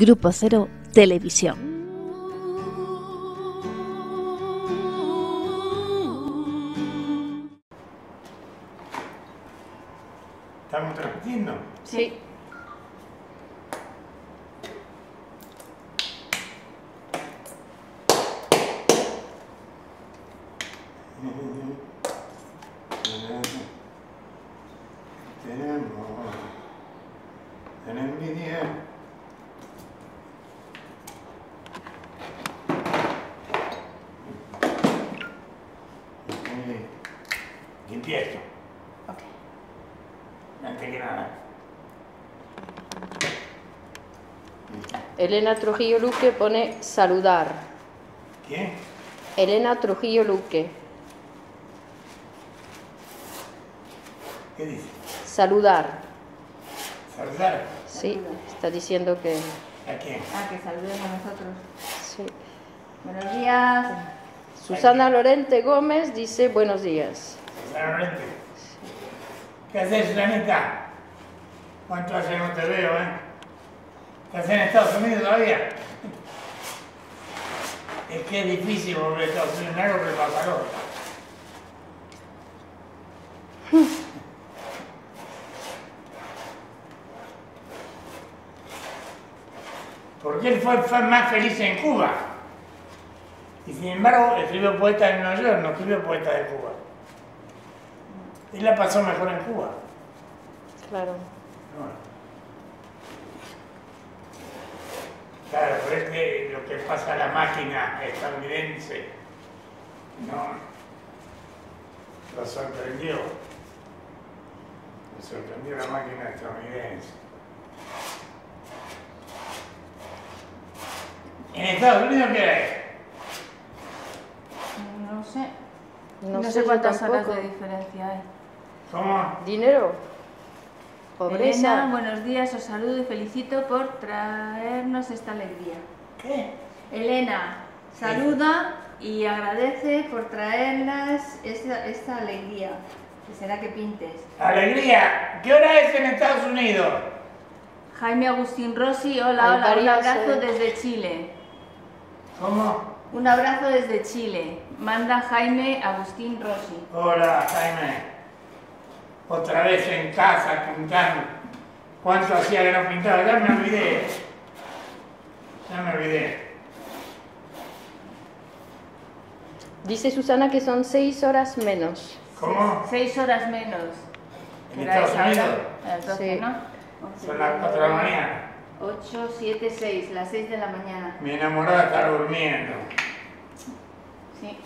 Grupo Cero Televisión. ¿Estamos transmitiendo? Sí. Tenemos una envidia. Y Empiezo, Ok. antes que nada. Elena Trujillo Luque pone saludar. ¿Quién? Elena Trujillo Luque, ¿Qué dice? saludar. ¿Saludar? Sí, está diciendo que ¿A quién? Ah, que saludemos a nosotros. sí. Buenos días. Susana Lorente Gómez dice buenos días. Susana Lorente. ¿Qué haces, Susanita? ¿Cuánto hace que no te veo, eh? ¿Estás en Estados Unidos todavía? Es que es difícil volver a Estados Unidos, no pasa calor. Porque él fue, fue más feliz en Cuba. Y sin embargo, escribió poetas en Nueva York, no escribió poetas de Cuba. Él la pasó mejor en Cuba. Claro. Claro, pero es que lo que pasa a la máquina estadounidense no lo sorprendió. Me sorprendió la máquina estadounidense. ¿En Estados Unidos qué es? No sé. No, No, sé, cuántas horas de diferencia hay. ¿Cómo? Dinero. Pobreza. Elena, buenos días, os saludo y felicito por traernos esta alegría. ¿Qué? Elena, saluda y agradece por traernos esta, esta alegría. Que será que pintes. Alegría. ¿Qué hora es en Estados Unidos? Jaime Agustín Rossi, hola, hola, un abrazo desde Chile. ¿Cómo? Un abrazo desde Chile. Manda Jaime Agustín Rossi. Hola, Jaime. Otra vez en casa pintando. ¿Cuánto hacía que no pintaba? Ya me olvidé. Ya me olvidé. Dice Susana que son seis horas menos. ¿Cómo? Seis horas menos. ¿En ¿Qué hora Estados? Unidos? A las 12, Sí. ¿no? Son las 4 de la mañana. 8, 7, 6, las 6 de la mañana. Mi enamorada está durmiendo. Sí.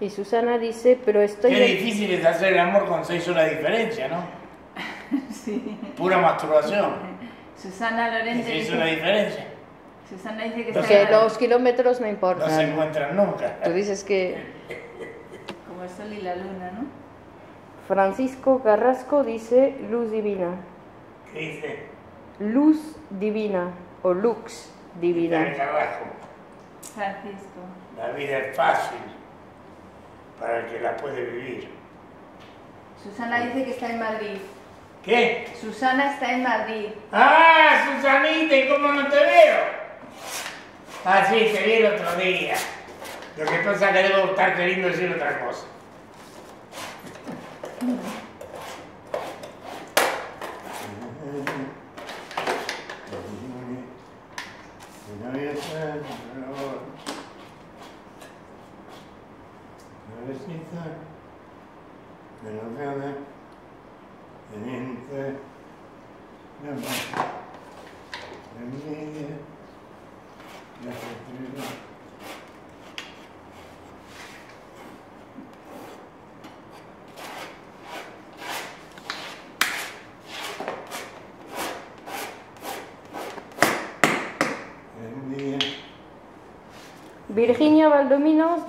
Y Susana dice, pero estoy... Qué difícil es hacer el amor con 6 horas de diferencia, ¿no? sí. Pura masturbación. Susana Y Lorente 6 dice, horas de diferencia. Susana dice que está Que los kilómetros no No se importan. encuentran nunca. Tú dices que como el sol y la luna, ¿no? Francisco Carrasco dice luz divina. ¿Qué dice? Luz divina o lux divina. Francisco. La vida es fácil para el que la puede vivir. Susana dice que está en Madrid. ¿Qué? Susana está en Madrid. ¡Ah, Susanita! ¿Y cómo no te veo? Ah, sí, te vi el otro día. Lo que pasa es que debo estar queriendo decir otra cosa.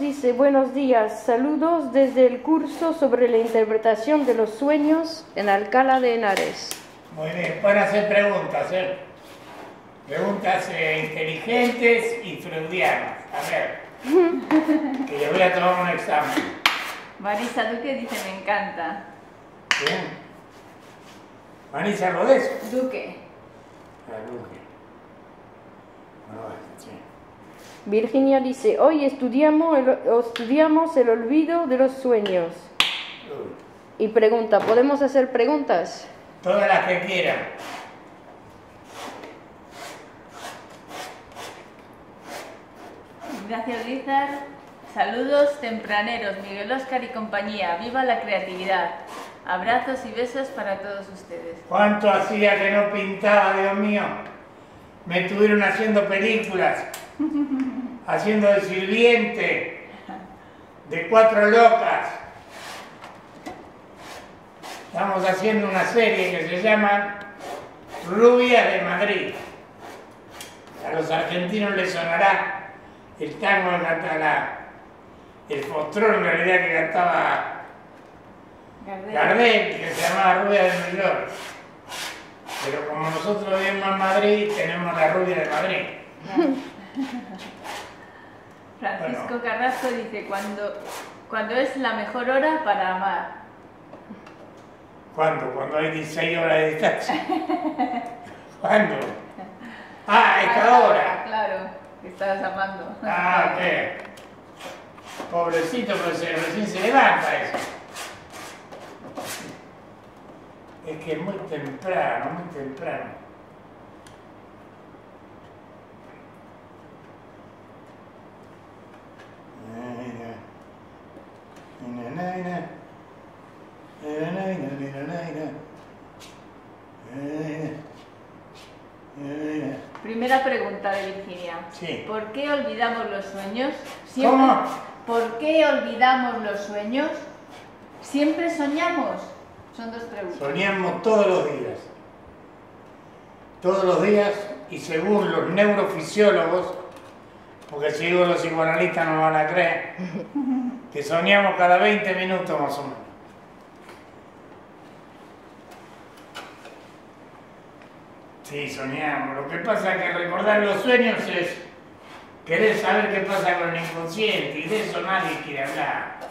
dice buenos días, saludos desde el curso sobre la interpretación de los sueños en Alcalá de Henares. Muy bien, pueden hacer preguntas, ¿eh? Preguntas eh, inteligentes y freudianas. A ver, que yo voy a tomar un examen. Marisa Duque dice, me encanta. Bien. Marisa Rodés. Duque. Ah, Duque. Bueno, sí. Virginia dice, hoy estudiamos el, estudiamos el olvido de los sueños. Y pregunta, ¿podemos hacer preguntas? Todas las que quieran. Ignacio Rizar. Saludos tempraneros, Miguel Oscar y compañía. Viva la creatividad. Abrazos y besos para todos ustedes. ¿Cuánto hacía que no pintaba, Dios mío? Me estuvieron haciendo películas, haciendo de sirviente, de cuatro locas. Estamos haciendo una serie que se llama Rubias de Madrid. A los argentinos les sonará el tango que canta la- el fostrón en realidad que cantaba Gardel. Gardel, que se llamaba Rubia de York. Pero como nosotros vivimos en Madrid, tenemos la rubia de Madrid. Francisco Bueno. Carrasco dice, cuando, cuando es la mejor hora para amar. ¿Cuándo? Cuando hay 16 horas de distancia. ¿Cuándo? Ah, esta hora. Claro, que estabas amando. Ah, ¿qué? Pobrecito, pero se, recién se levanta eso. Es que es muy temprano, muy temprano. Primera pregunta de Virginia. Sí. ¿Por qué olvidamos los sueños? Siempre- ¿Cómo? ¿Por qué olvidamos los sueños? ¿Siempre soñamos? Son dos preguntas. Soñamos todos los días. Todos los días y según los neurofisiólogos, porque si digo los psicoanalistas no van a creer, que soñamos cada 20 minutos más o menos. Sí, soñamos. Lo que pasa es que recordar los sueños es querer saber qué pasa con el inconsciente y de eso nadie quiere hablar.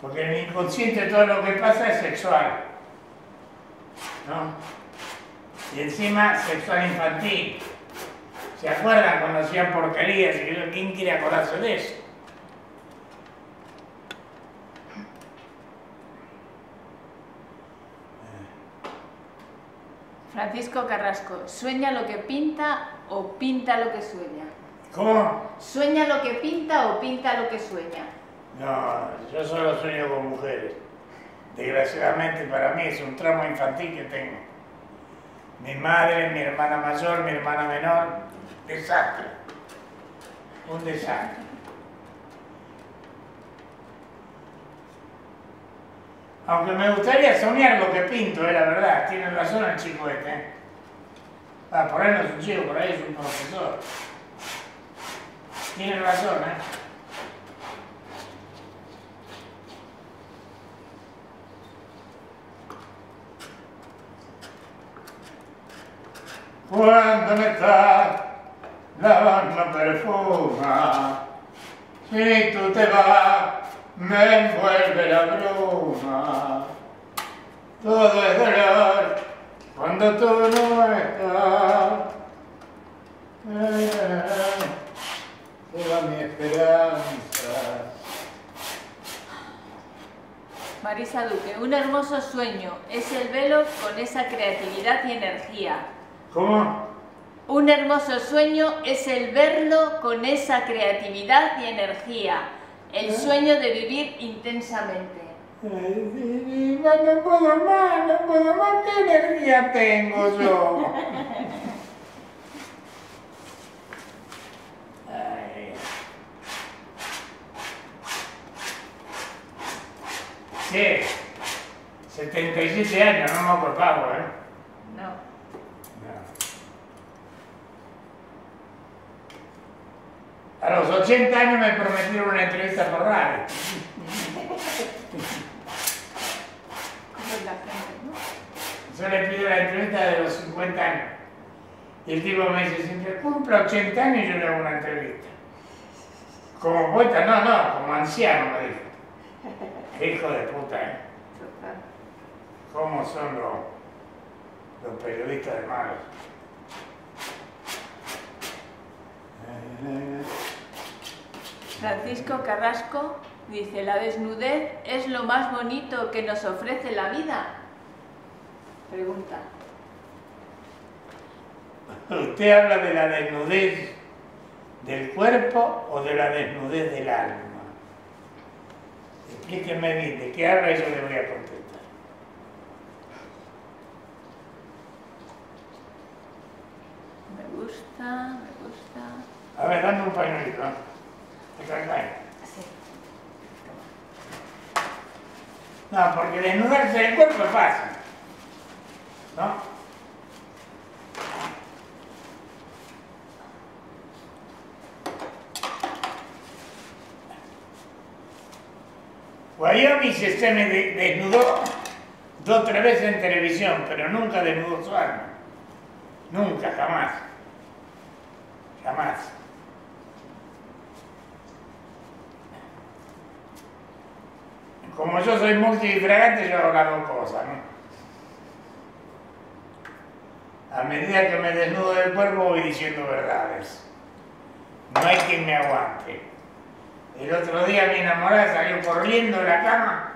Porque en el inconsciente todo lo que pasa es sexual. ¿No? Y encima sexual infantil. ¿Se acuerdan cuando hacían porquerías? ¿Quién quiere acordarse de eso? Francisco Carrasco, ¿sueña lo que pinta o pinta lo que sueña? ¿Cómo? ¿Sueña lo que pinta o pinta lo que sueña? No, yo solo sueño con mujeres. Desgraciadamente para mí es un tramo infantil que tengo. Mi madre, mi hermana mayor, mi hermana menor, desastre. Un desastre. Aunque me gustaría soñar lo que pinto, es la verdad. Tiene razón el chico este. ¿eh? No es un chico, por ahí es un profesor. Tiene razón, ¿eh? Cuando me está lavando perfuma, si tú te vas, me envuelve la bruma. Todo es dolor cuando tú no estás. Ay, ay, Toda mi esperanza. Marisa Duque, un hermoso sueño es el velo con esa creatividad y energía. ¿Cómo? Un hermoso sueño es el verlo con esa creatividad y energía. El sueño de vivir intensamente. Ay, No, no puedo más, no puedo más. ¿Qué energía tengo yo? Ay. Sí, 77 años, no me acuerdo, ¿eh? No. A los 80 años me prometieron una entrevista por radio. Yo le pido la entrevista de los 50 años. Y el tipo me dice siempre, cumpla 80 años y yo le hago una entrevista. Como poeta, no, no, como anciano me dijo. Qué hijo de puta, ¿eh? ¿Cómo son los, los periodistas de malos? Francisco Carrasco dice, la desnudez es lo más bonito que nos ofrece la vida. Pregunta. ¿Usted habla de la desnudez del cuerpo o de la desnudez del alma? Explíqueme bien, ¿de qué habla y yo le voy a contestar? Me gusta, me gusta. A ver, dame un pañuelito. Acá. No, porque desnudarse del cuerpo es fácil. ¿No? Wyoming se me de- desnudó dos o tres veces en televisión, pero nunca desnudó su alma. Nunca, jamás. Jamás. Como yo soy multidifragante, yo hago las dos cosas, ¿no? A medida que me desnudo del cuerpo voy diciendo verdades. No hay quien me aguante. El otro día mi enamorada salió corriendo de la cama.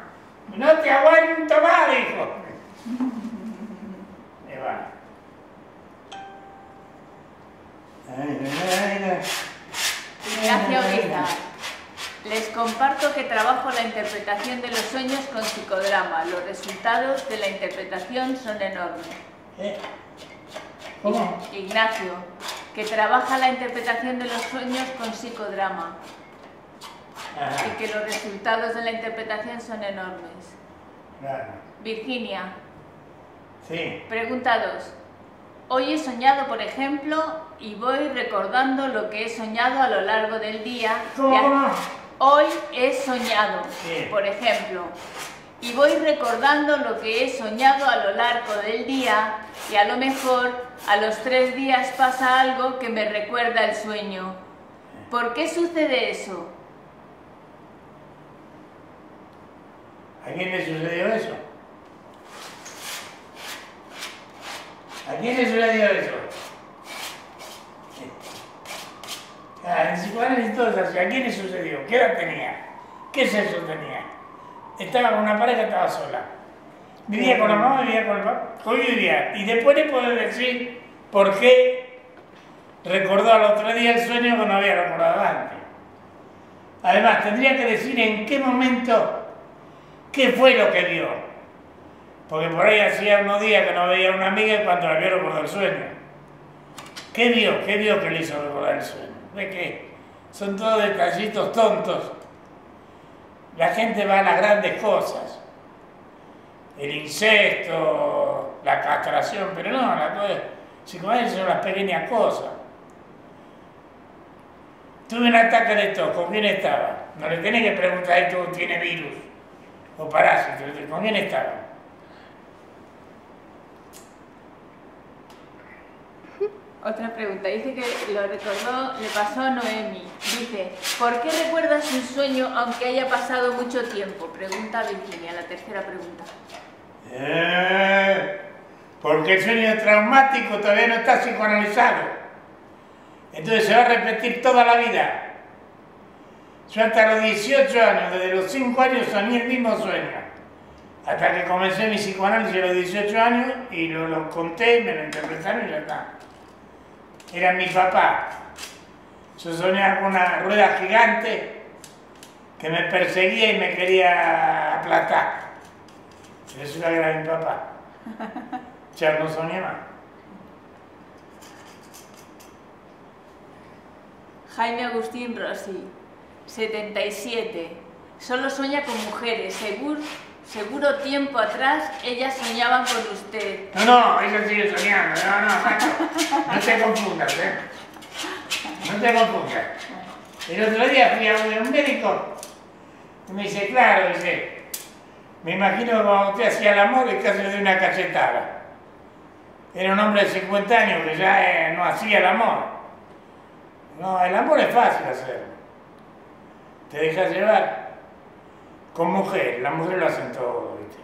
No te aguanto más, dijo. Me va. Ay, ay, ay, Ignacio Guizar. Les comparto que trabajo la interpretación de los sueños con psicodrama. Los resultados de la interpretación son enormes. ¿Eh? ¿Cómo? Ignacio, que trabaja la interpretación de los sueños con psicodrama Ajá, y que los resultados de la interpretación son enormes. claro. Virginia, Sí. pregunta 2. Hoy he soñado, por ejemplo, y voy recordando lo que he soñado a lo largo del día. ¿Cómo? Hoy he soñado, Sí. por ejemplo, y voy recordando lo que he soñado a lo largo del día y a lo mejor a los tres días pasa algo que me recuerda el sueño. ¿Por qué sucede eso? ¿A quién le sucedió eso? ¿A quién le sucedió eso? Es así. ¿A quién le sucedió? ¿Qué edad tenía? ¿Qué sexo tenía? Estaba con una pareja, estaba sola. Vivía con la mamá, vivía con el papá. Hoy vivía. Y después le puedo decir por qué recordó al otro día el sueño que no había recordado antes. Además, tendría que decir en qué momento ¿Qué fue lo que vio? Porque por ahí hacía unos días que no veía a una amiga y cuando la vio recordó el sueño. ¿Qué vio? ¿Qué vio que le hizo recordar el sueño? ¿Ve que son todos detallitos tontos? La gente va a las grandes cosas. El incesto, la castración, pero no, la cosa, psicoanálisis son las pequeñas cosas. Tuve un ataque de tos, ¿con quién estaba? No le tenés que preguntar, ¿esto tiene virus? o parásitos, ¿con quién estaba? Otra pregunta. Dice que lo recordó, le pasó a Noemi. Dice, ¿por qué recuerdas un sueño aunque haya pasado mucho tiempo? Pregunta Virginia, la tercera pregunta. Eh, porque el sueño traumático todavía no está psicoanalizado. Entonces se va a repetir toda la vida. Yo hasta los 18 años, desde los 5 años soñé el mismo sueño. Hasta que comencé mi psicoanálisis a los 18 años y lo, lo conté, me lo interpretaron y ya está. Era mi papá. Yo soñaba con una rueda gigante que me perseguía y me quería aplastar. Eso era mi papá. Ya no soñé más. Jaime Agustín Rossi, 77. Solo sueña con mujeres. Seguro, seguro tiempo atrás ellas soñaban con usted. No, no, ella sigue soñando. No, no, macho. No te confundas, ¿eh? No te confundas. El otro día fui a un médico y me dice, claro, dice, me imagino cuando usted hacía el amor y casi dio una cachetada. Era un hombre de 50 años que ya eh, no hacía el amor. No, el amor es fácil hacerlo. te dejas llevar. Con mujer, las mujeres lo hacen todo, ¿viste?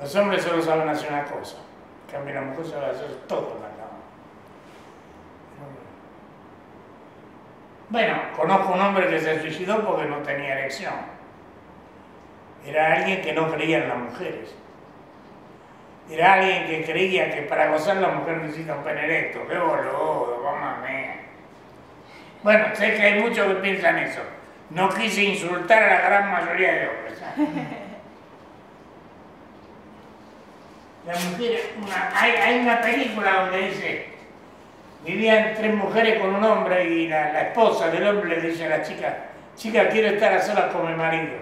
Los hombres solo saben hacer una cosa, en cambio la mujer sabe hacer todo en la cama. Bueno, conozco un hombre que se suicidó porque no tenía erección. Era alguien que no creía en las mujeres. Era alguien que creía que para gozar la mujer necesita un pene erecto. ¡Qué boludo! ¡Mamá mía! Bueno, sé que hay muchos que piensan eso. No quise insultar a la gran mayoría de hombres. Hay, una película donde dice, vivían tres mujeres con un hombre y la, la, esposa del hombre le dice a la chica, chica, quiero estar a solas con mi marido.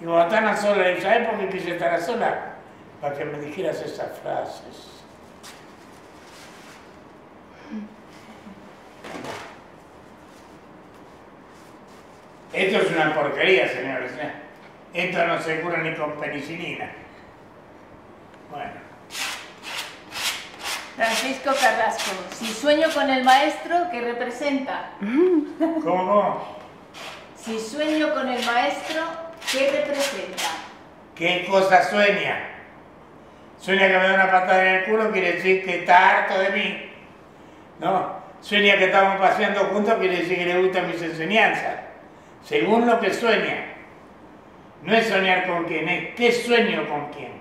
Y cuando están a solas, le dice, ¿sabes por qué quise estar a solas? Para que me dijeras esas frases. Esto es una porquería, señores. ¿eh? Esto no se cura ni con penicilina. Bueno. Francisco Carrasco, si sueño con el maestro, ¿qué representa? ¿Cómo, cómo? Si sueño con el maestro, ¿qué representa? ¿Qué cosa sueña? Sueña que me da una patada en el culo, quiere decir que está harto de mí. ¿No? Sueña que estamos paseando juntos, quiere decir que le gustan mis enseñanzas según lo que sueña. No es soñar con quién, es qué sueño con quién.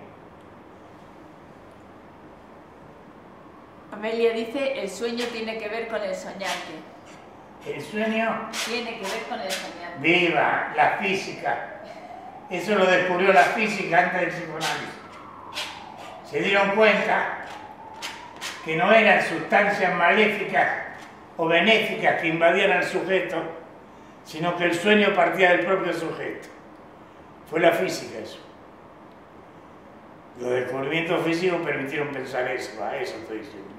Amelia dice, el sueño tiene que ver con el soñante. El sueño tiene que ver con el soñante. Viva, la física. Eso lo descubrió la física antes del psicoanálisis. Se dieron cuenta que no eran sustancias maléficas o benéficas que invadieran el sujeto, sino que el sueño partía del propio sujeto. Fue la física eso. Los descubrimientos físicos permitieron pensar eso, a eso estoy diciendo.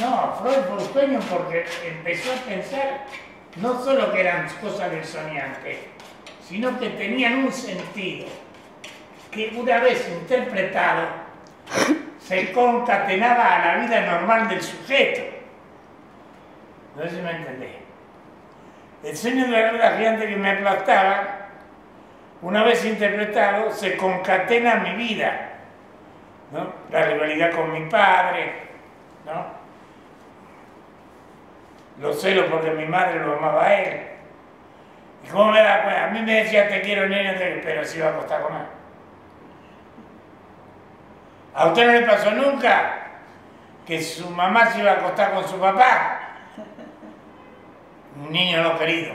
No, Freud fue un sueño porque empezó a pensar no solo que eran cosas del soñante, sino que tenían un sentido, que una vez interpretado se concatenaba a la vida normal del sujeto. No sé si me entendés. El sueño de la rueda gigante que me aplastaba, una vez interpretado, se concatena mi vida. ¿no? La rivalidad con mi padre, ¿no? Los celos porque mi madre lo amaba a él. ¿Y cómo me da cuenta? A mí me decía te quiero niño, pero si iba a acostar con. ¿A usted no le pasó nunca que su mamá se iba a acostar con su papá? Un niño no querido.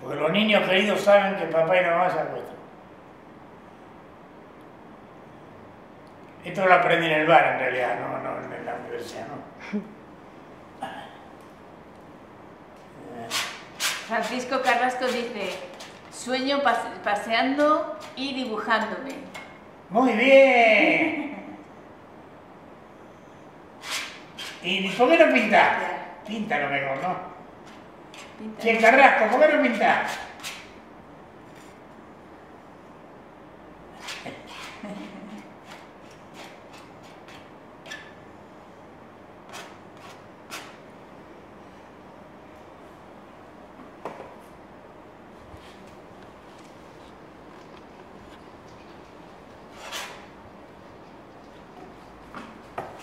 Porque los niños queridos saben que papá y mamá se acuestan. Esto lo aprendí en el bar en realidad, no, no en la universidad, ¿no? Francisco Carrasco dice, sueño paseando y dibujándome. Muy bien. ¿Y por qué no pintas? Píntalo mejor, ¿no? Che, Carrasco, ¿por qué no pintas?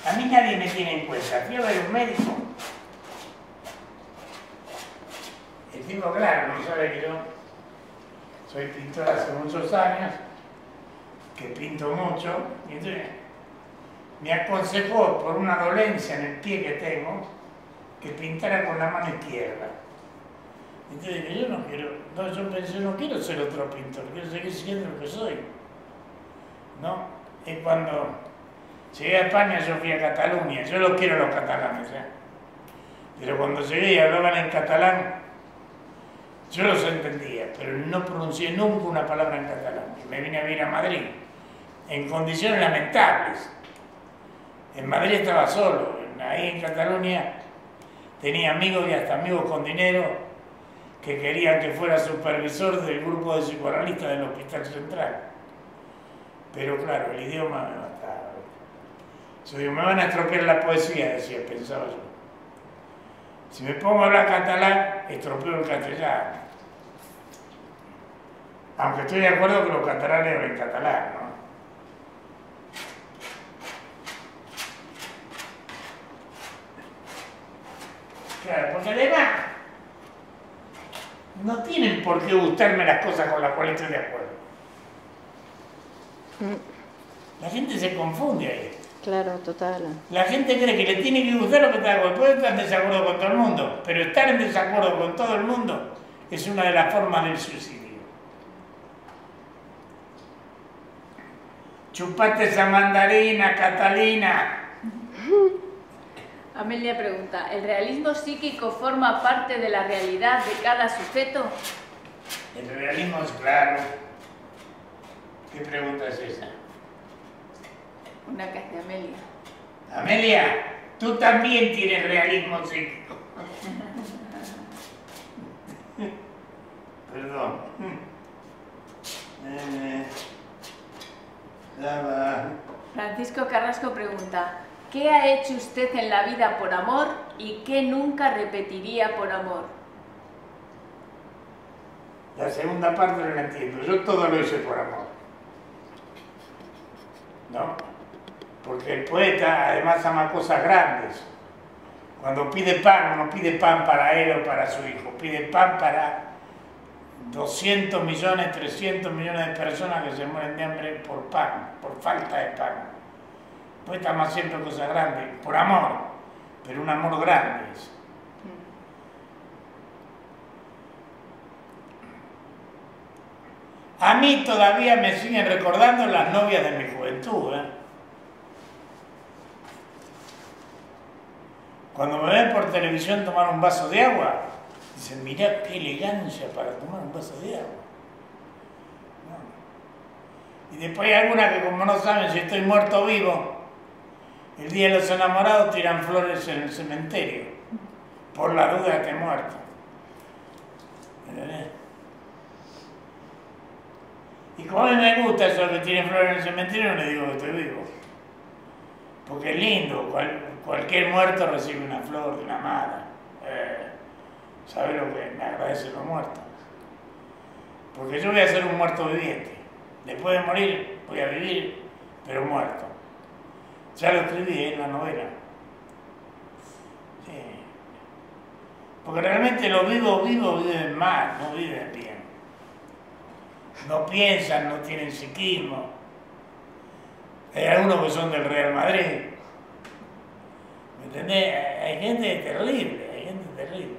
A mí nadie me tiene en cuenta. Fui a ver un médico. El tipo, claro, no sabe que yo soy pintor hace muchos años, que pinto mucho, y entonces me aconsejó por una dolencia en el pie que tengo que pintara con la mano izquierda. Entonces yo no quiero, no, yo pensé, no quiero ser otro pintor, quiero seguir siendo lo que soy. ¿No? Y cuando Llegué a España, yo fui a Cataluña, yo lo quiero los catalanes, ¿eh? pero cuando llegué y hablaban en catalán, yo los entendía, pero no pronuncié nunca una palabra en catalán. me vine a vivir a Madrid, en condiciones lamentables. En Madrid estaba solo, ahí en Cataluña tenía amigos y hasta amigos con dinero que querían que fuera supervisor del grupo de psicoanalistas del Hospital Central. Pero claro, el idioma mataba. Yo me van a estropear la poesía, decía, pensaba yo. Si me pongo a hablar catalán, estropeo el castellano. Aunque estoy de acuerdo que los catalanes hablan catalán, ¿no? Claro, porque además no tienen por qué gustarme las cosas con las cuales estoy de acuerdo. La gente se confunde ahí. Claro, total. La gente cree que le tiene que gustar lo que está de acuerdo. Puede estar en desacuerdo con todo el mundo, pero estar en desacuerdo con todo el mundo es una de las formas del suicidio. Chupate esa mandarina, Catalina. Amelia pregunta, ¿el realismo psíquico forma parte de la realidad de cada sujeto? El realismo es claro. ¿Qué pregunta es esa? Una que hace Amelia. Amelia, tú también tienes realismo psíquico. Perdón. Eh, ya va. Francisco Carrasco pregunta, ¿qué ha hecho usted en la vida por amor y qué nunca repetiría por amor? La segunda parte no la entiendo. Yo todo lo hice por amor. ¿No? Porque el poeta además ama cosas grandes. Cuando pide pan, no pide pan para él o para su hijo, pide pan para 200 millones, 300 millones de personas que se mueren de hambre por pan, por falta de pan. El poeta ama siempre cosas grandes, por amor, pero un amor grande. es. A mí todavía me siguen recordando las novias de mi juventud. ¿eh? Cuando me ven por televisión tomar un vaso de agua, dicen, mirá qué elegancia para tomar un vaso de agua. Y después hay algunas que como no saben si estoy muerto o vivo, el día de los enamorados tiran flores en el cementerio, por la duda que he muerto. Y como a mí me gusta eso que tienen flores en el cementerio, no le digo que estoy vivo. Porque es lindo, cual- cualquier muerto recibe una flor de una mala. Eh, ¿Sabe lo que me agradece los muertos? Porque yo voy a ser un muerto viviente. Después de morir, voy a vivir, pero muerto. Ya lo escribí en la novela. Porque realmente los vivos vivos viven mal, no viven bien no piensan, no tienen psiquismo. Hay algunos que son del Real Madrid. ¿Me entendés? Hay gente terrible, hay gente terrible.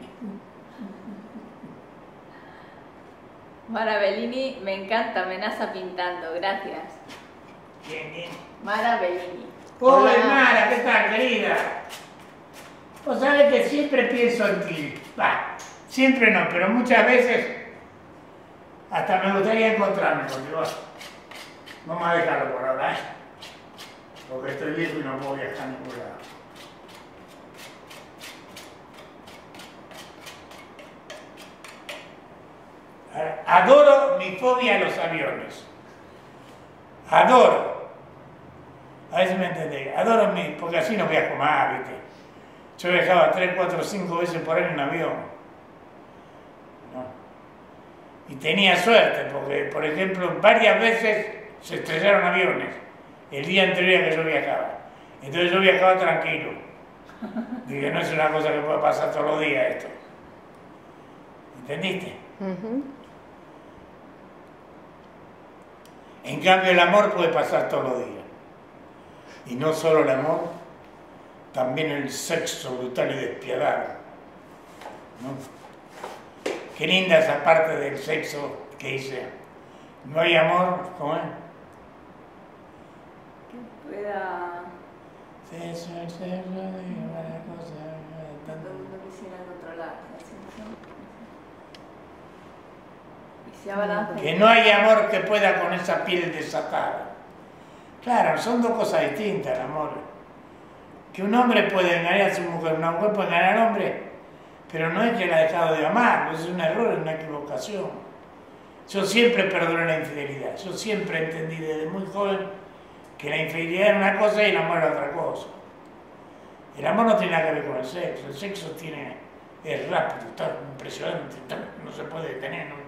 Mara Bellini, me encanta, amenaza pintando, gracias. Bien, bien. Mara Bellini. Hola, Hola. Mara, ¿qué tal, querida? Vos sabés que siempre pienso en ti. Va, siempre no, pero muchas veces hasta me gustaría encontrarme contigo. Vamos a dejarlo por ahora, ¿eh? Porque estoy viejo y no puedo viajar a ningún lado. Adoro mi fobia a los aviones. Adoro. A ver si me entendés. Adoro mi, porque así no viajo más, ¿viste? Yo viajaba 3, 4, 5 veces por año en avión. ¿no? Y tenía suerte, porque, por ejemplo, varias veces se estrellaron aviones el día anterior que yo viajaba. Entonces yo viajaba tranquilo. Dije, no es una cosa que pueda pasar todos los días esto. ¿Entendiste? Ujú. En cambio, el amor puede pasar todos los días. Y no solo el amor, también el sexo brutal y despiadado. ¿no? Qué linda esa parte del sexo que dice, no hay amor, ¿cómo es? Pueda... Sexo, el sexo, digo, la cosa, No, tanto. no quisiera controlar la sensación. Y se abalanza. Que no hay amor que pueda con esa piel desatada. Claro, son dos cosas distintas, el amor. Que un hombre puede engañar a su mujer, una mujer puede engañar al hombre, pero no es que la ha dejado de amar, no es un error, es una equivocación. Yo siempre perdoné la infidelidad. Yo siempre entendí desde muy joven que la infidelidad era una cosa y el amor era otra cosa. El amor no tiene nada que ver con el sexo. El sexo tiene, es rápido, está impresionante, no se puede detener. ¿no?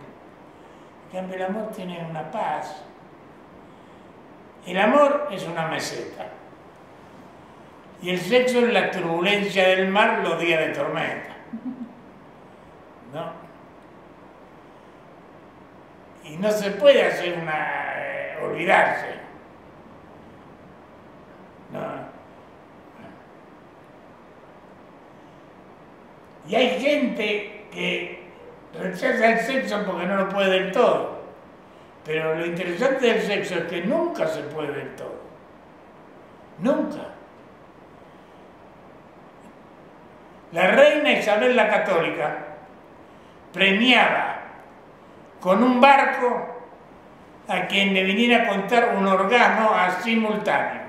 Cambio, el amor tiene una paz. El amor es una meseta. Y el sexo es la turbulencia del mar los días de tormenta. ¿No? Y no se puede hacer una. Eh, olvidarse. No. Y hay gente que rechaza el sexo porque no lo puede del todo. Pero lo interesante del sexo es que nunca se puede del todo. Nunca. La reina Isabel la Católica premiaba con un barco a quien le viniera a contar un orgasmo simultáneo,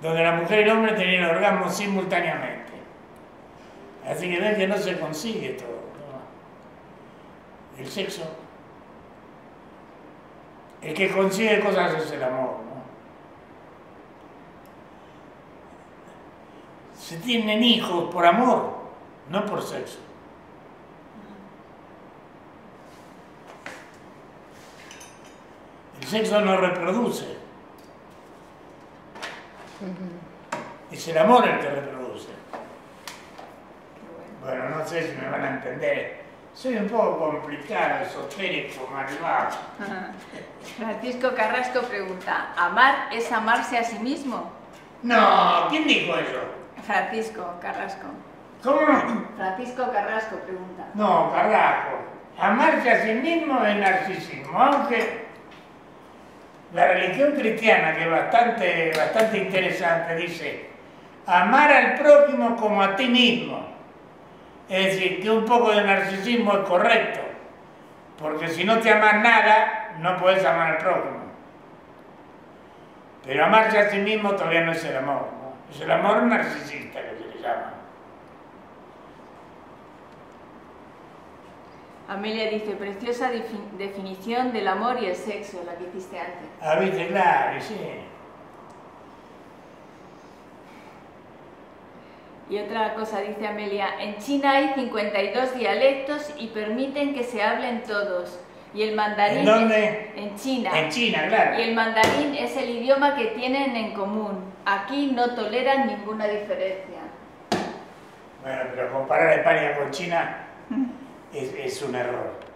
donde la mujer y el hombre tenían orgasmo simultáneamente. Así que ven que no se consigue todo. El sexo, el que consigue cosas es el amor. Se tienen hijos por amor, no por sexo. El sexo no reproduce. Es el amor el que reproduce. Bueno, no sé si me van a entender. Soy un poco complicado, esotérico, malvado. Francisco Carrasco pregunta, ¿amar es amarse a sí mismo? No, ¿quién dijo eso? Francisco Carrasco. ¿Cómo? Francisco Carrasco pregunta. No, Carrasco. Amarse a sí mismo es narcisismo, aunque la religión cristiana, que es bastante, bastante interesante, dice, amar al prójimo como a ti mismo. Es decir, que un poco de narcisismo es correcto, porque si no te amas nada, no puedes amar al prójimo. Pero amarse a sí mismo todavía no es el amor. Es el amor narcisista que se le llama. Amelia dice, preciosa definición del amor y el sexo, la que hiciste antes. Ah, viste, claro, sí. Y otra cosa dice Amelia, en China hay 52 dialectos y permiten que se hablen todos. Y el mandarín... ¿En dónde? en China. En China, claro. Y el mandarín es el idioma que tienen en común. Aquí no toleran ninguna diferencia. Bueno, pero comparar España con China es, es un error.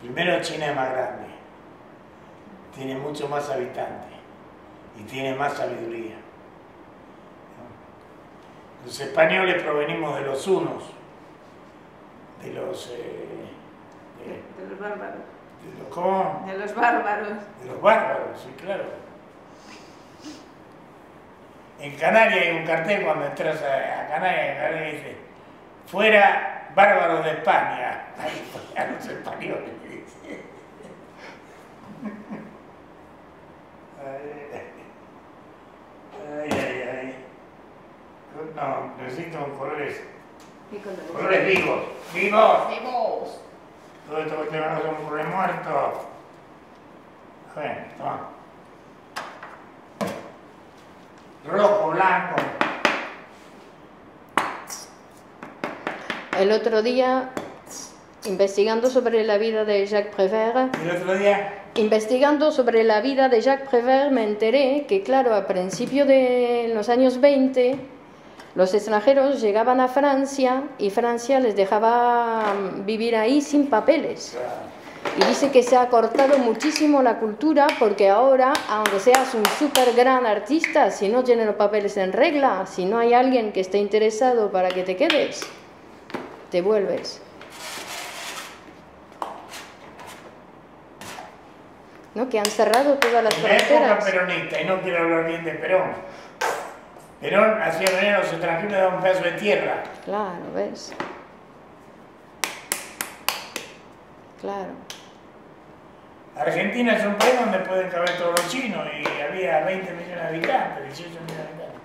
Primero, China es más grande, tiene mucho más habitantes y tiene más sabiduría. Los españoles provenimos de los unos, de los... Eh, de, los bárbaros. De los, ¿Cómo? De los bárbaros. De los bárbaros, sí, claro. En Canarias hay un cartel cuando entras a, Canarias, Canarias dice, fuera bárbaros de España. A los españoles. Ay, ay, ay. No, necesito colores. Colores vivos. ¡Vivos! ¡Vivos! Todo esto que tenemos es un color muerto. A ver, toma. Rojo, blanco. El otro día, investigando sobre la vida de Jacques Prévert, ¿El otro día? investigando sobre la vida de Jacques Prévert, me enteré que, claro, a principios de los años 20, los extranjeros llegaban a Francia y Francia les dejaba mm, vivir ahí sin papeles. Y dice que se ha cortado muchísimo la cultura porque ahora, aunque seas un súper gran artista, si no tienes los papeles en regla, si no hay alguien que esté interesado para que te quedes, te vuelves. ¿No? Que han cerrado todas las fronteras. La época peronista, y no quiero hablar bien de Perón, Perón hacía venir a los extranjeros daba un pedazo de tierra. Claro, ¿ves? Claro. Argentina es un país donde pueden caber todos los chinos y había 20 millones de habitantes, 18 millones de habitantes.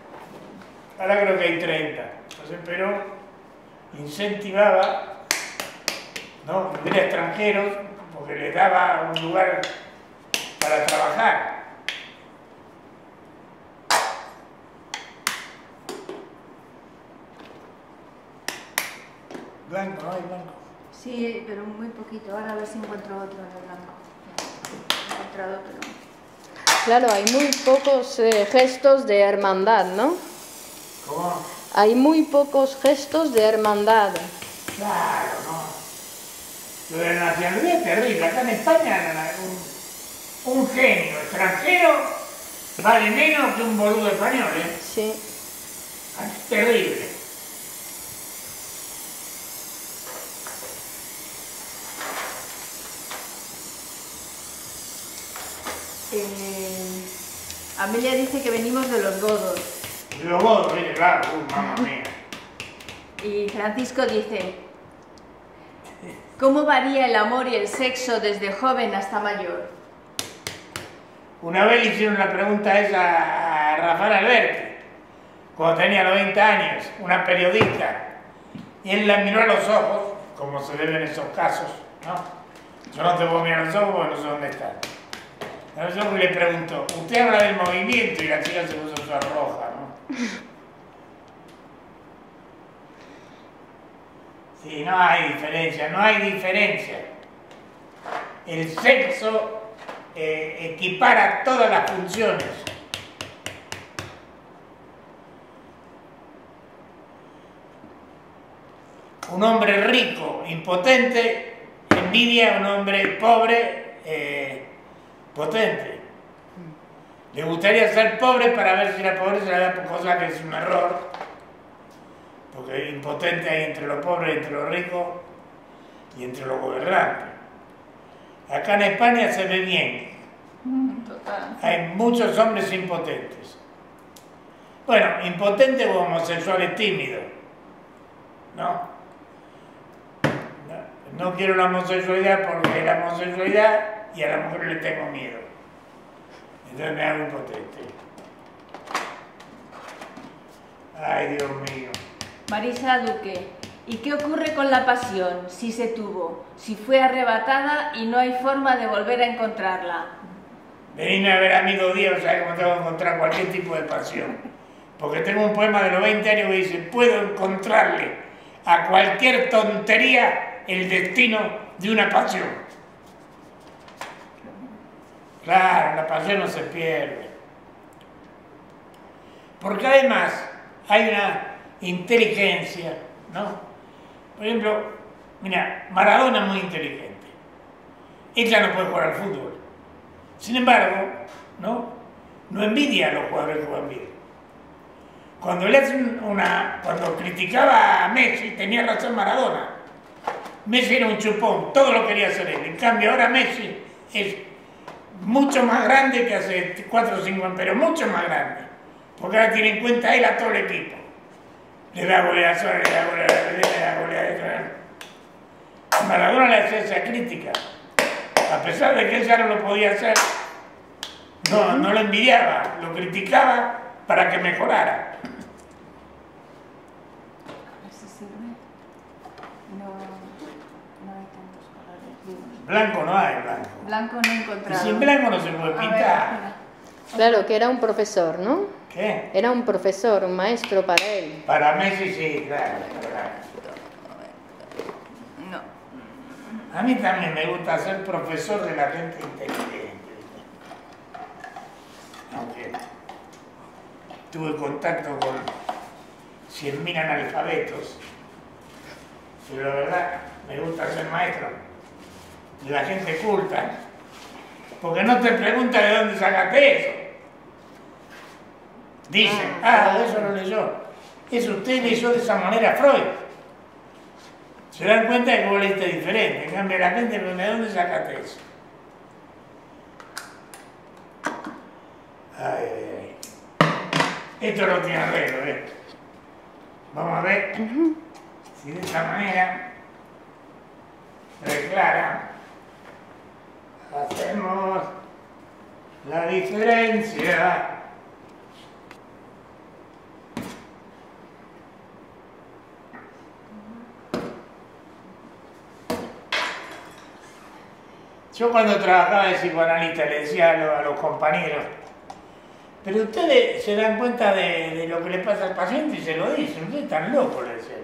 Ahora creo que hay 30. Entonces Perón incentivaba ¿no? que hubiera extranjeros, porque que le daba un lugar para trabajar. Blanco, no hay blanco. Sí, pero muy poquito. Ahora a ver si encuentro otro de blanco. He encontrado, pero... Claro, hay muy pocos eh, gestos de hermandad, ¿no? ¿Cómo? Hay muy pocos gestos de hermandad. Claro, no. Lo de la nacionalidad es terrible. Acá en España un, un genio extranjero vale menos que un boludo español, ¿eh? Sí. Es terrible. Eh, Amelia dice que venimos de los godos. Los godos, ¿viste? Claro, uh, mamá mía. Y Francisco dice, ¿cómo varía el amor y el sexo desde joven hasta mayor? Una vez le hicieron la pregunta esa a Rafael Alberti, cuando tenía 90 años, una periodista, y él la miró a los ojos, como se debe en esos casos, ¿no? Yo no te puedo mirar a los ojos porque no sé dónde están. A los ojos y le preguntó, usted habla del movimiento y la chica se puso toda roja, ¿no? Sí, no hay diferencia, no hay diferencia. El sexo eh, equipara todas las funciones. Un hombre rico, impotente, envidia a un hombre pobre, eh, potente. Le gustaría ser pobre para ver si la pobreza le da cosa que es un error, porque impotente hay entre los pobres, entre los ricos y entre los gobernantes. Acá en España se ve bien, Total. hay muchos hombres impotentes. Bueno, impotente o homosexual es tímido. ¿No? No, no quiero la homosexualidad porque la homosexualidad y a la mujer le tengo miedo. Entonces me hago impotente. Ay, Dios mío. Marisa Duque, ¿y qué ocurre con la pasión, si se tuvo, si fue arrebatada y no hay forma de volver a encontrarla? Venidme a ver a mí dos días, o sea, cómo tengo que encontrar cualquier tipo de pasión. Porque tengo un poema de los 20 años que dice, puedo encontrarle a cualquier tontería el destino de una pasión. Claro, la pasión no se pierde. Porque además hay una inteligencia, ¿no? Por ejemplo, mira, Maradona es muy inteligente. Ella no puede jugar al fútbol. Sin embargo, ¿no? No envidia a los jugadores que juegan bien. Cuando hacen una. Cuando criticaba a Messi, tenía razón Maradona. Messi era un chupón, todo lo quería hacer él. En cambio, ahora Messi es mucho más grande que hace 4 o 5 años, pero mucho más grande. Porque ahora tiene en cuenta él a todo el equipo. Le da goleazo, le da goleazo, le da goleazo. Maradona le hacía esa crítica. A pesar de que él ya no lo podía hacer, no, no lo envidiaba, lo criticaba para que mejorara. Blanco no hay blanco. Blanco no encontrado. sin blanco no se puede pintar. Claro, que era un profesor, ¿no? ¿Qué? Era un profesor, un maestro para él. Para Messi sí, claro, claro. No. A mí también me gusta ser profesor de la gente inteligente. Aunque tuve contacto con 100.000 analfabetos. Pero la verdad, me gusta ser maestro de la gente culta. Porque no te pregunta de dónde sacaste eso. Dicen, Ah, ah, eso lo leyó. Eso usted leyó de esa manera Freud. Se dan cuenta de que vos leíste diferente. En cambio, la gente pregunta, ¿de dónde sacaste eso? Ay, ay, ay. Esto no tiene arreglo, ¿eh? Vamos a ver si de esta manera reclara hacemos la diferencia. Yo cuando trabajaba de psicoanalista le decía a, lo- a los compañeros, pero ustedes se dan cuenta de, lo que le pasa al paciente y se lo dicen, ustedes están locos, le decía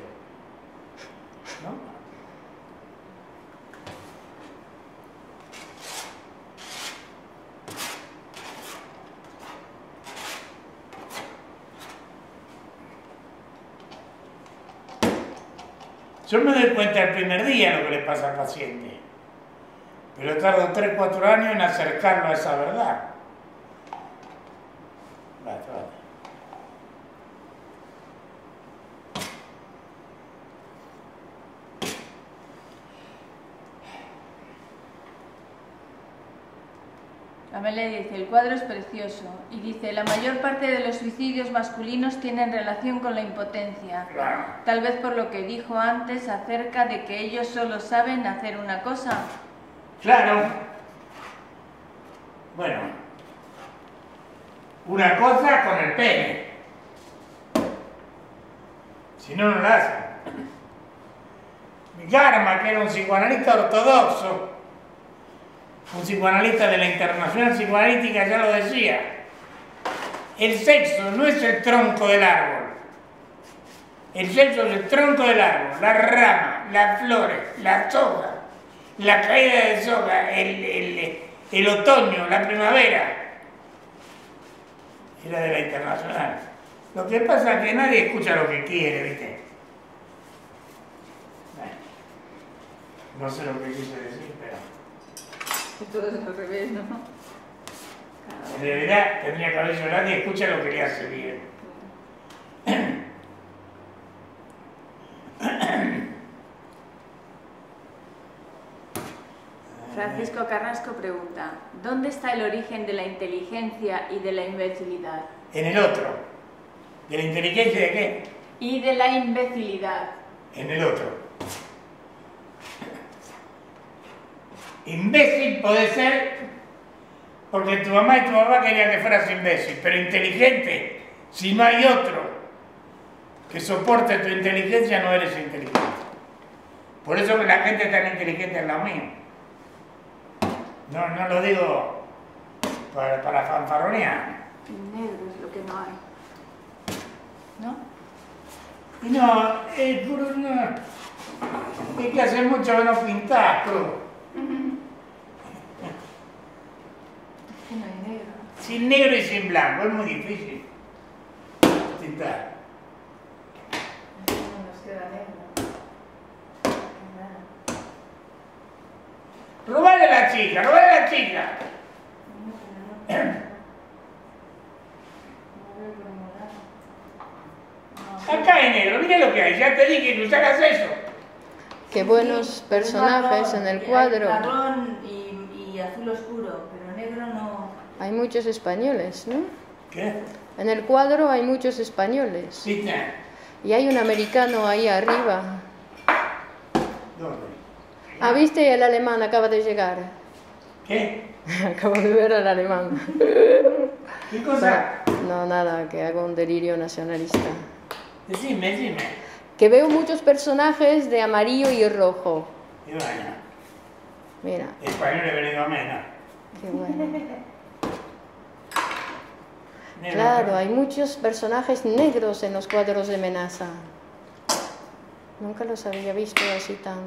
Yo me doy cuenta el primer día lo que le pasa al paciente, pero tardo 3, 4 años en acercarlo a esa verdad. Dice, el cuadro es precioso. Y dice, la mayor parte de los suicidios masculinos tienen relación con la impotencia. Claro. Tal vez por lo que dijo antes acerca de que ellos solo saben hacer una cosa. Claro. Bueno. Una cosa con el pene. Si no, no la hacen. Garma, que era un psicoanalista ortodoxo, un psicoanalista de la Internacional Psicoanalítica, ya lo decía. El sexo no es el tronco del árbol. El sexo es el tronco del árbol, la rama, las flores, las hojas, la caída de soja, el, otoño, la primavera. Era de la internacional. Lo que pasa es que nadie escucha lo que quiere, ¿viste? No sé lo que quise decir, pero Todo es al revés, ¿no? en realidad tendría que haber nadie escucha lo que le hace bien. Francisco Carrasco pregunta, ¿dónde está el origen de la inteligencia y de la imbecilidad? En el otro. ¿De la inteligencia de qué? Y de la imbecilidad. en el otro. Imbécil puede ser porque tu mamá y tu papá querían que fueras imbécil, pero inteligente, si no hay otro que soporte tu inteligencia, no eres inteligente. Por eso que la gente tan inteligente es la mía. No, no lo digo para, para fanfarronear. Negro es lo que no hay. ¿No? Y no, eh, Cruz, no. Es que hace mucho que no pintás, Cruz. Que no hay negro. Sin negro y sin blanco, es muy difícil pintar. No nos queda negro. Robale a la chica, robale a la chica. Acá hay negro, mira lo que hay, ya te dije que usaras eso. Qué buenos personajes en el cuadro. Marrón y, y azul oscuro, pero negro no. Hay muchos españoles, ¿no? ¿Qué? En el cuadro hay muchos españoles. ¿Viste? Y hay un americano ahí arriba. ¿Dónde? Ah, ¿viste? El alemán acaba de llegar. ¿Qué? Acabo de ver al alemán. ¿Qué cosa? No, nada, que hago un delirio nacionalista. Decime, decime. Que veo muchos personajes de amarillo y rojo. Y bueno, Mira, español a menos. Qué bueno. Claro, hay muchos personajes negros en los cuadros de Menaza. Nunca los había visto así tan...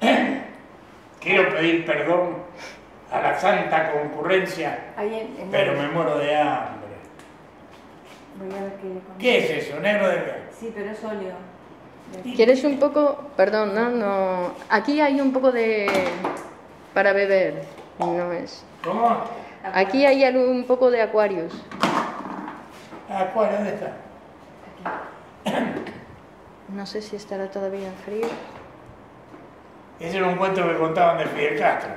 Quiero pedir perdón a la santa concurrencia, Ahí en, en pero me muero de hambre. Voy a ver qué. ¿Qué es eso? ¿Negro de qué? Sí, pero es óleo. ¿Quieres un poco? Perdón, no, no. Aquí hay un poco de... para beber. No es. ¿Cómo? Aquí hay un poco de acuarios. ¿cuál? ¿Dónde está? No sé si estará todavía frío. Ese era un cuento que contaban de Fidel Castro.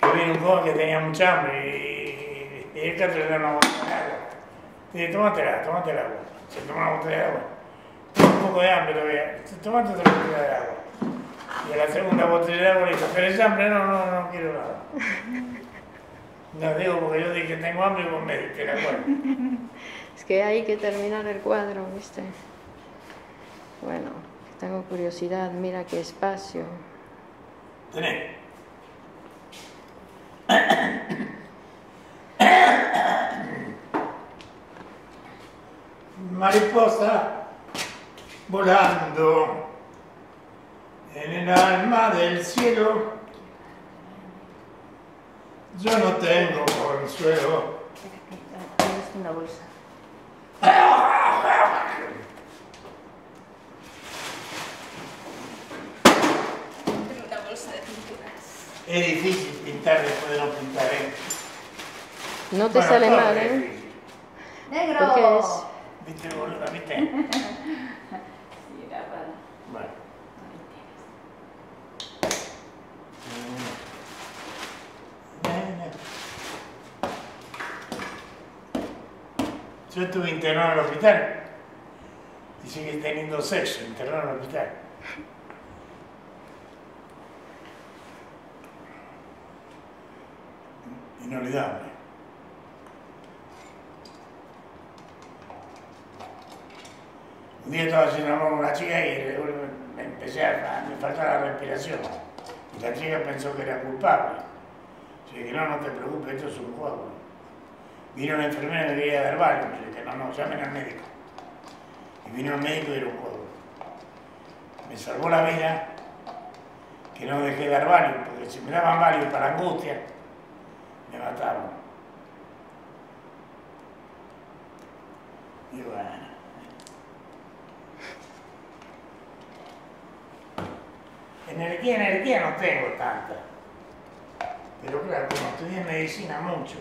Que viene un joven que tenía mucha hambre y Fidel Castro le da una botella de agua. Dice, tómatela, tómate el agua. Se toma una botella de agua. Un poco de hambre todavía. Tómate otra botella de agua. Y a la segunda botella de agua le dice, ¿tenés hambre? No, no, no quiero nada. No digo porque yo dije que tengo hambre y vos me diste la. Es que hay que terminar el cuadro, ¿viste? Bueno, tengo curiosidad, mira qué espacio. Tenés. Mariposa volando en el alma del cielo. Yo no tengo consuelo. Una bolsa. Una bolsa de pinturas. Es difícil pintar después de no pintar, ¿eh? No te Bueno, sale mal, ¿eh? ¡Negro! ¿Por qué es? ¿Viste, boluda? ¿Viste? Bueno. Yo estuve internado en el hospital y sigue teniendo sexo internado en el hospital. Inolvidable. Un día estaba haciendo con una chica y me empecé a, me faltaba la respiración. Y la chica pensó que era culpable. Yo dije, no, no te preocupes, esto es un juego. Vino una enfermera y me quería dar baño. Yo dije, no, no, llamen al médico. Y vino el médico y era un juego. Me salvó la vida que no dejé dar baño, porque si me daban baño para angustia, me mataban. Y bueno. Energía, energía no tengo tanta. Pero claro, como estudié medicina mucho,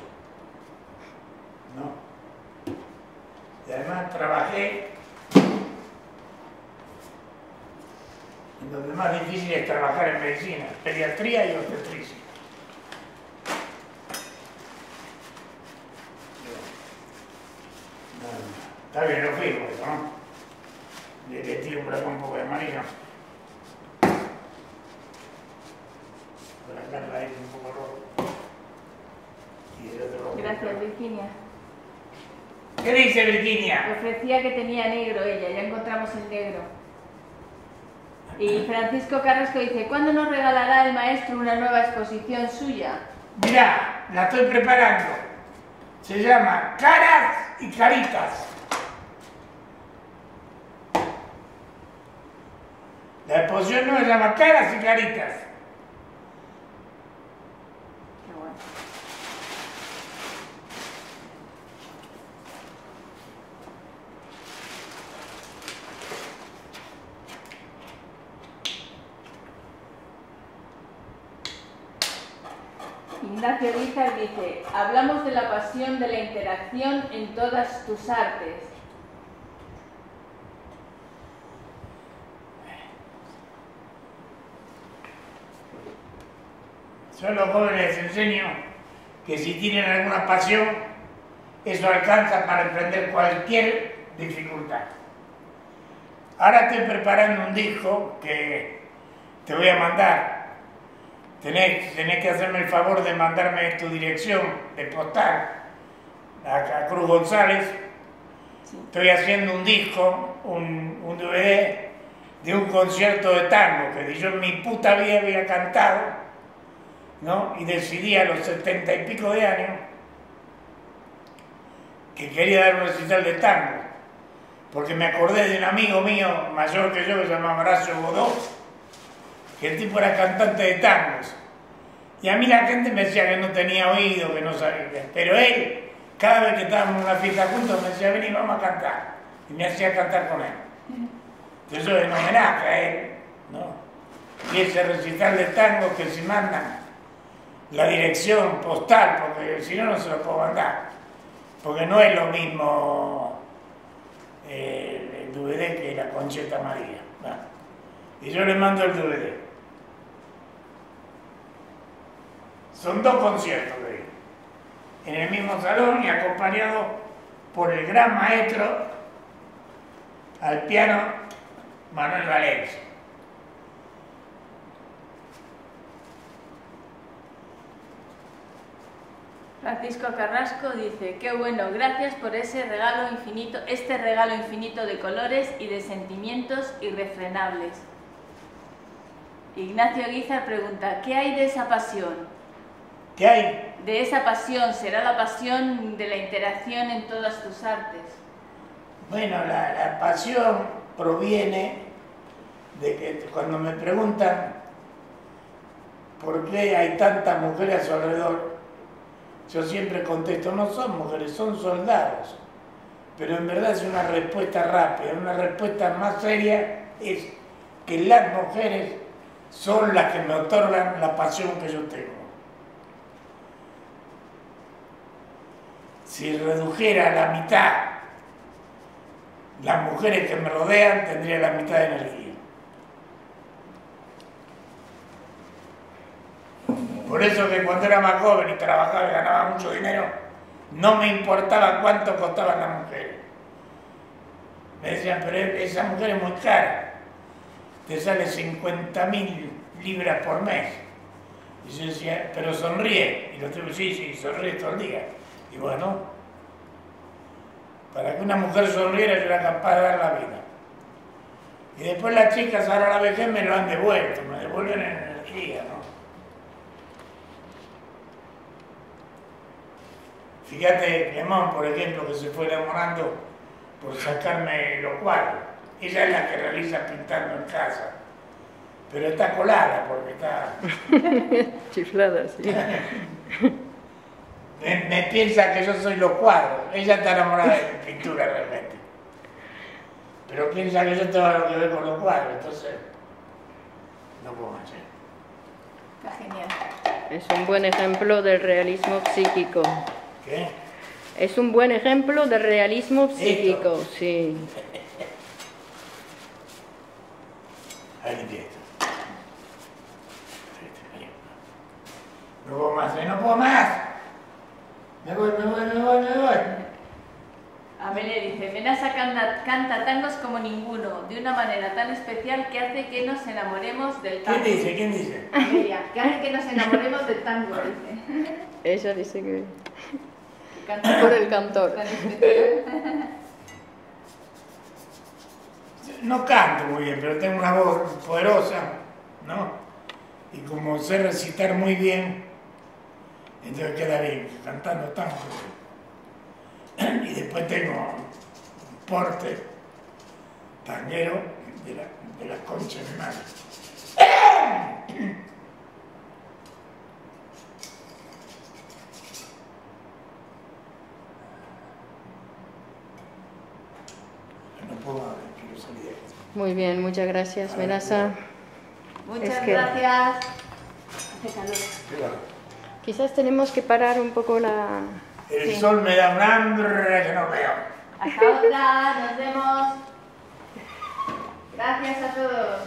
¿no? Y además trabajé en donde más difícil es trabajar en medicina, pediatría y obstetricia. Está bien, lo firmo ¿no? Le, tiro un poco de amarillo. Por acá la hay un poco rojo. Y el otro rojo. Gracias, Virginia. ¿Qué dice Virginia? Ofrecía que tenía negro ella, ya encontramos el negro. Y Francisco Carrasco dice, ¿cuándo nos regalará el maestro una nueva exposición suya? Mirá, la estoy preparando. Se llama Caras y Caritas. La exposición no se llama Caras y Caritas. Qué bueno. Ignacio Rizar dice, hablamos de la pasión de la interacción en todas tus artes. Yo a los jóvenes les enseño que si tienen alguna pasión, eso alcanza para emprender cualquier dificultad. Ahora estoy preparando un disco que te voy a mandar. Tenés, tenés que hacerme el favor de mandarme tu dirección de postal a, a Cruz González. Estoy haciendo un disco, un, un DVD de un concierto de tango que yo en mi puta vida había cantado, ¿no? Y decidí a los setenta y pico de años que quería dar un recital de tango, porque me acordé de un amigo mío mayor que yo que se llamaba Horacio Godó, que el tipo era cantante de tangos. Y a mí la gente me decía que no tenía oído, que no sabía. Pero él, cada vez que estábamos en una fiesta juntos, me decía, vení, vamos a cantar. Y me hacía cantar con él. Entonces en homenaje a él, ¿no? Y ese recital de tango que si mandan la dirección postal, porque si no, no se lo puedo mandar. Porque no es lo mismo eh, el DVD que la Concheta María. Y yo le mando el DVD. Son dos conciertos de en el mismo salón y acompañado por el gran maestro al piano Manuel Valencia. Francisco Carrasco dice, qué bueno, gracias por ese regalo infinito, este regalo infinito de colores y de sentimientos irrefrenables. Ignacio Guizar pregunta, ¿qué hay de esa pasión? ¿Qué hay? De esa pasión, será la pasión de la interacción en todas tus artes. Bueno, la, la pasión proviene de que cuando me preguntan por qué hay tantas mujeres a su alrededor, yo siempre contesto, no son mujeres, son soldados. Pero en verdad es una respuesta rápida, una respuesta más seria es que las mujeres son las que me otorgan la pasión que yo tengo. Si redujera la mitad las mujeres que me rodean, tendría la mitad de energía. Por eso que cuando era más joven y trabajaba y ganaba mucho dinero, no me importaba cuánto costaban las mujeres. Me decían, pero esa mujer es muy cara, te sale 50 mil libras por mes. Y yo decía, pero sonríe. Y lo tengo, sí, sí, sonríe todo el día. Y bueno, para que una mujer sonriera yo era capaz de dar la vida. Y después las chicas ahora la vejez me lo han devuelto, me devuelven energía, ¿no? Fíjate, Clemón, por ejemplo, que se fue enamorando por sacarme los cuadros. Ella es la que realiza pintando en casa. Pero está colada porque está... Chiflada, sí. me, me piensa que yo soy los cuadros. Ella está enamorada de mi pintura realmente. Pero piensa que yo tengo algo que ver con los cuadros, entonces no puedo hacer. Está genial. Es un buen ejemplo del realismo psíquico. ¿Qué? Es un buen ejemplo del realismo psíquico, sí. Esto. No puedo más, ¿eh? no puedo más. Me voy, me voy, me voy, me voy. Amelia dice, Menasa canta, canta tangos como ninguno, de una manera tan especial que hace que nos enamoremos del tango. ¿Quién dice? ¿Quién dice? Amelia, que hace que nos enamoremos del tango, dice. Ella dice que Por el cantor. No canto muy bien, pero tengo una voz poderosa, ¿no? Y como sé recitar muy bien, entonces queda bien, cantando tanto. Y después tengo un porte tanguero de la, de la concha de mi madre. No puedo hablar, quiero salir de aquí. Muy bien, muchas gracias, Menasa. Muchas Es que- gracias. Hace calor. Quizás tenemos que parar un poco la... El Sí. sol me da un hambre que no veo. Hasta otra, nos vemos. Gracias a todos.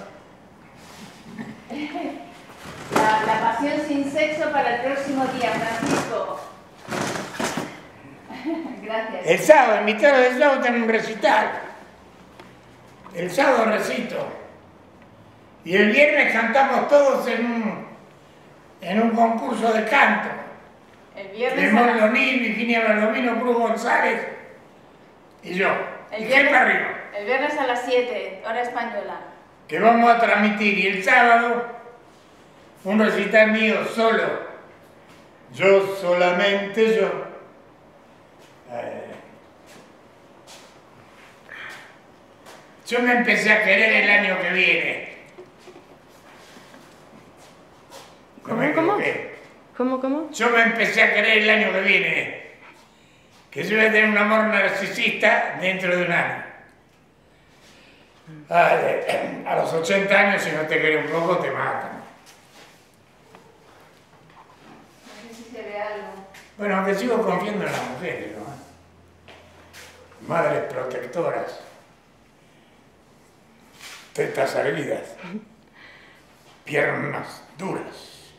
La, la pasión sin sexo para el próximo día, Francisco. Gracias. El sábado, en mitad del sábado tengo un recital. El sábado recito. Y el viernes cantamos todos en un, en un concurso de canto. El viernes, Lemón a, Leonil, Virginia Baldomino, Cruz González y yo. el, ¿Y viernes, arriba? el viernes a las 7, hora española. Que vamos a transmitir. Y el sábado, un recital mío solo. Yo solamente yo. Eh, Yo me empecé a querer el año que viene. No ¿Cómo, cómo? ¿Cómo, cómo? Yo me empecé a querer el año que viene. Que yo voy a tener un amor narcisista dentro de un año. Ah, eh, A los 80 años, si no te quieres un poco, te matan. No sé si se ve algo. Bueno, aunque sigo confiando en las mujeres, ¿no? Madres protectoras. Tetas erguidas. Piernas duras.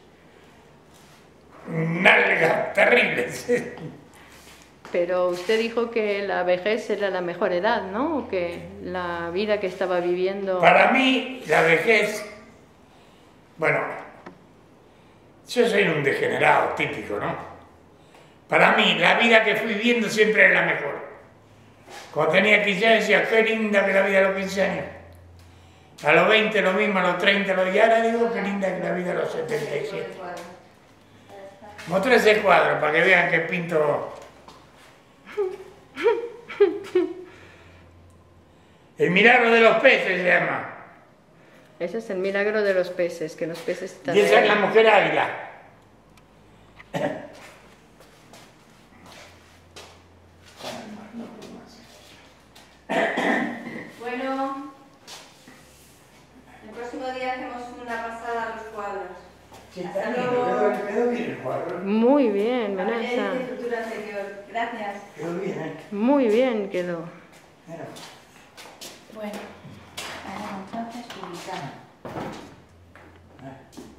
Nalgas terribles. Pero usted dijo que la vejez era la mejor edad, ¿no? O que la vida que estaba viviendo... Para mí, la vejez, bueno, yo soy un degenerado típico, ¿no? Para mí, la vida que fui viendo siempre es la mejor. Cuando tenía 15 años decía, qué linda que la vida a los 15 años. A los 20 lo mismo, a los 30 lo y ahora digo, qué linda que la vida a los 77. Mostré ese cuadro para que vean que pinto. El milagro de los peces se llama. Ese es el milagro de los peces, que los peces están Y esa es la mujer águila. Bueno, próximo día hacemos una pasada a los cuadros. Sí, Hasta está bien, luego. quedó, bien el cuadro. Muy bien, Vanessa. Gracias. Quedó bien, ¿eh? Muy bien quedó. Bueno, ahora entonces ubicamos. Eh.